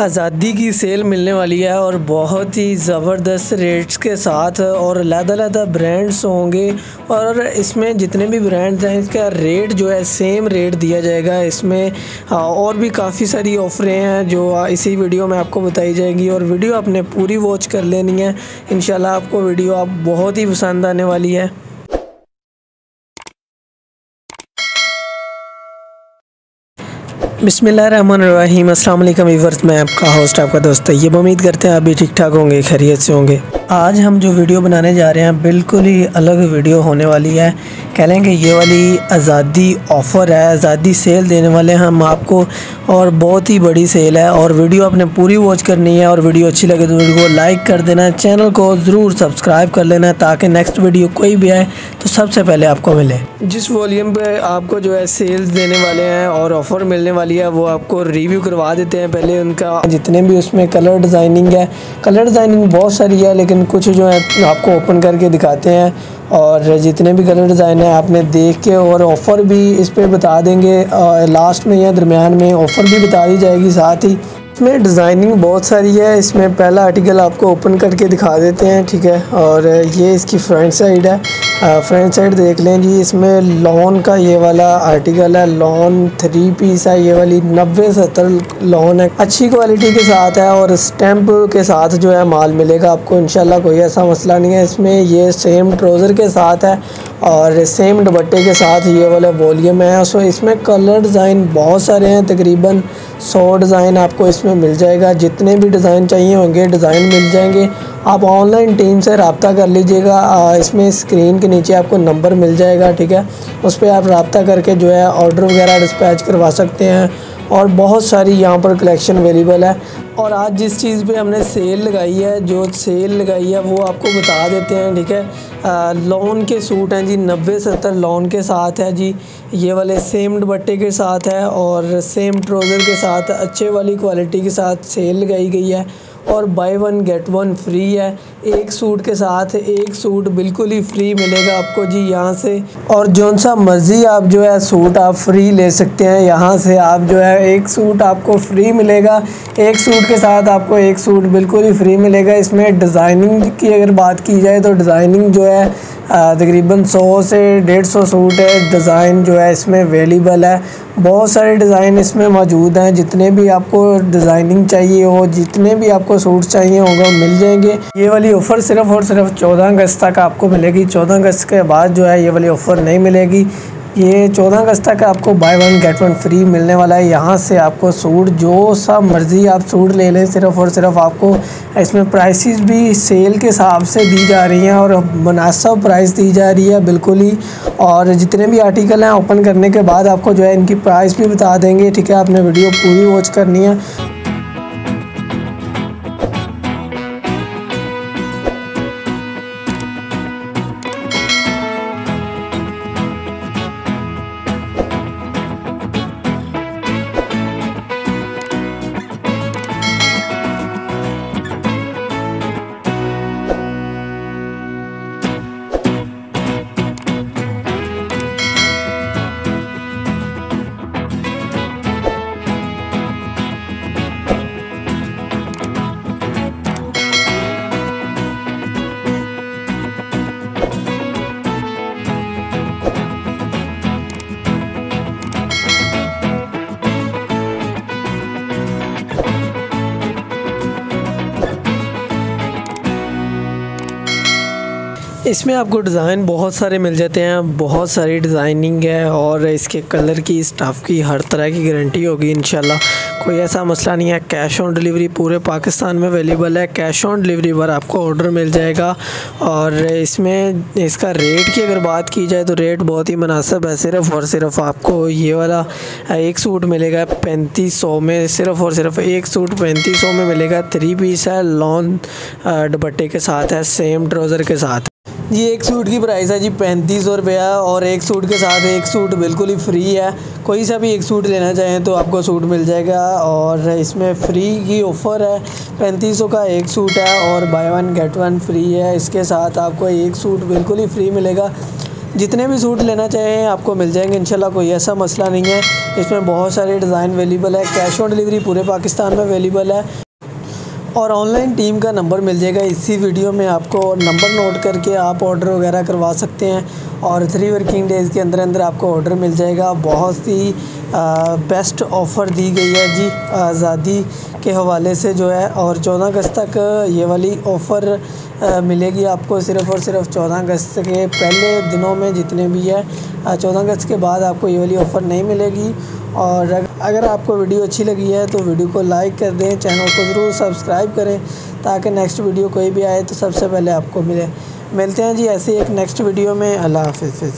आज़ादी की सेल मिलने वाली है और बहुत ही ज़बरदस्त रेट्स के साथ और लहदा ब्रांड्स होंगे और इसमें जितने भी ब्रांड्स हैं इसका रेट जो है सेम रेट दिया जाएगा। इसमें हाँ, और भी काफ़ी सारी ऑफ़रें हैं जो इसी वीडियो में आपको बताई जाएँगी और वीडियो आपने पूरी वॉच कर लेनी है। इन आपको वीडियो आप बहुत ही पसंद आने वाली है। बिसमीम अल्लाम वीवर्स मैं आपका होस्ट, आपका दोस्त है ये उम्मीद करते हैं आप भी ठीक ठाक होंगे, खैरियत से होंगे। आज हम जो वीडियो बनाने जा रहे हैं, बिल्कुल ही अलग वीडियो होने वाली है। कह लेंगे ये वाली आज़ादी ऑफ़र है, आज़ादी सेल देने वाले हैं हम आपको, और बहुत ही बड़ी सेल है। और वीडियो आपने पूरी वॉच करनी है, और वीडियो अच्छी लगे तो वीडियो को लाइक कर देना, चैनल को ज़रूर सब्सक्राइब कर लेना, ताकि नेक्स्ट वीडियो कोई भी आए तो सबसे पहले आपको मिले। जिस वॉल्यूम पर आपको जो है सेल्स देने वाले हैं, और ऑफ़र मिलने वाली है वो आपको रिव्यू करवा देते हैं पहले उनका। जितने भी उसमें कलर डिज़ाइनिंग है कलर डिज़ाइनिंग बहुत सारी है, लेकिन कुछ जो है, आपको ओपन करके दिखाते हैं। और जितने भी कलर डिज़ाइन है, आपने देख के और ऑफ़र भी इस पर बता देंगे। लास्ट में या दरमियान में ऑफ़र भी बता दी जाएगी साथ ही। इसमें डिज़ाइनिंग बहुत सारी है। इसमें पहला आर्टिकल आपको ओपन करके दिखा देते हैं, ठीक है? और ये इसकी फ्रंट साइड है। फ्रंट साइड देख लें जी, इसमें लॉन का ये वाला आर्टिकल है। लॉन थ्री पीस है, ये वाली नब्बे सत्तर लॉन है। अच्छी क्वालिटी के साथ है और स्टैंप के साथ जो है माल मिलेगा आपको इनशाला कोई ऐसा मसला नहीं है। इसमें ये सेम ट्रोज़र के साथ है और सेम दुपट्टे के साथ ये वाला वॉल्यूम है। सो इसमें कलर डिज़ाइन बहुत सारे हैं, तकरीबन सौ डिज़ाइन आपको इसमें मिल जाएगा। जितने भी डिज़ाइन चाहिए होंगे, डिज़ाइन मिल जाएँगे। आप ऑनलाइन टीम से रबता कर लीजिएगा। इसमें स्क्रीन के नीचे आपको नंबर मिल जाएगा, ठीक है? उस पर आप रबता करके जो है ऑर्डर वगैरह डिस्पैच करवा सकते हैं। और बहुत सारी यहाँ पर कलेक्शन अवेलेबल है। और आज जिस चीज़ पे हमने सेल लगाई है, जो सेल लगाई है, वो आपको बता देते हैं, ठीक है? लोन के सूट हैं जी, नब्बे सत्तर लॉन के साथ है जी। ये वाले सेम दुपट्टे के साथ है और सेम ट्रोज़र के साथ अच्छे वाली क्वालिटी के साथ सेल लगाई गई है। और buy one get one free है। एक सूट के साथ एक सूट बिल्कुल ही फ्री मिलेगा आपको जी यहाँ से। और जौन सा मर्ज़ी आप जो है सूट आप फ्री ले सकते हैं यहाँ से। आप जो है एक सूट आपको फ्री मिलेगा। एक सूट के साथ आपको एक सूट बिल्कुल ही फ्री मिलेगा। इसमें डिज़ाइनिंग की अगर बात की जाए तो डिज़ाइनिंग जो है तकरीबन सौ से डेढ़ सौ सूट है। डिज़ाइन जो है इसमें अवेलेबल है। बहुत सारे डिज़ाइन इसमें मौजूद हैं। जितने भी आपको डिज़ाइनिंग चाहिए हो, जितने भी आपको सूट चाहिए होगा मिल जाएँगे। ये वाली ऑफ़र सिर्फ़ और सिर्फ़ चौदह अगस्त तक आपको मिलेगी। चौदह अगस्त के बाद जो है ये वाली ऑफ़र नहीं मिलेगी। ये चौदह अगस्त तक आपको buy one get one free मिलने वाला है। यहाँ से आपको सूट, जो सा मर्ज़ी आप सूट ले लें, सिर्फ़ और सिर्फ़ आपको इसमें प्राइसेस भी सेल के हिसाब से दी जा रही हैं और मुनासब प्राइस दी जा रही है, बिल्कुल ही। और जितने भी आर्टिकल हैं ओपन करने के बाद आपको जो है इनकी प्राइस भी बता देंगे। ठीक है, आपने वीडियो पूरी वॉच करनी है। इसमें आपको डिज़ाइन बहुत सारे मिल जाते हैं, बहुत सारी डिज़ाइनिंग है और इसके कलर की, स्टाफ की, हर तरह की गारंटी होगी इन कोई ऐसा मसला नहीं है, कैश ऑन डिलीवरी पूरे पाकिस्तान में अवेलेबल है, कैश ऑन डिलीवरी पर आपको ऑर्डर मिल जाएगा। और इसमें इसका रेट की अगर बात की जाए तो रेट बहुत ही मुनासिब है, सिर्फ़ और सिर्फ़ आपको ये वाला एक सूट मिलेगा पैंतीस सौ में, सिर्फ़ और सिर्फ़ एक सूट पैंतीस सौ में मिलेगा। थ्री पीस है लॉन दुपट्टे के साथ है, सेम ट्राउज़र के साथ। जी, एक सूट की प्राइस है जी, पैंतीस सौ रुपया और एक सूट के साथ एक सूट बिल्कुल ही फ्री है। कोई सा भी एक सूट लेना चाहें तो आपको सूट मिल जाएगा और इसमें फ्री की ऑफ़र है। पैंतीस सौ का एक सूट है और buy one get one free है। इसके साथ आपको एक सूट बिल्कुल ही फ्री मिलेगा। जितने भी सूट लेना चाहें आपको मिल जाएँगे, इंशाल्लाह कोई ऐसा मसला नहीं है। इसमें बहुत सारे डिज़ाइन अवेलेबल है। कैश ऑन डिलीवरी पूरे पाकिस्तान में अवेलेबल है। और ऑनलाइन टीम का नंबर मिल जाएगा। इसी वीडियो में आपको नंबर नोट करके आप ऑर्डर वगैरह करवा सकते हैं और थ्री वर्किंग डेज़ के अंदर अंदर आपको ऑर्डर मिल जाएगा। बहुत ही बेस्ट ऑफ़र दी गई है जी, आज़ादी के हवाले से जो है। और चौदह अगस्त तक ये वाली ऑफ़र मिलेगी आपको सिर्फ़ और सिर्फ़ चौदह अगस्त के पहले दिनों में जितने भी है। चौदह अगस्त के बाद आपको ये वाली ऑफ़र नहीं मिलेगी। और अगर आपको वीडियो अच्छी लगी है तो वीडियो को लाइक कर दें, चैनल को ज़रूर सब्सक्राइब करें ताकि नेक्स्ट वीडियो कोई भी आए तो सबसे पहले आपको मिले। मिलते हैं जी ऐसे एक नेक्स्ट वीडियो में। अल्लाह हाफिज़।